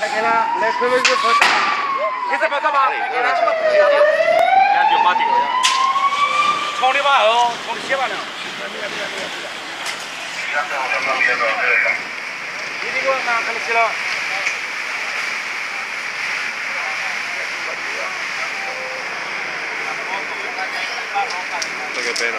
看见了，来，准备去投篮。你在旁边干嘛？两脚马蹄。从里往后，从里先放了。别动，别吧别动，别动。你那个拿开了，知道。这个偏了。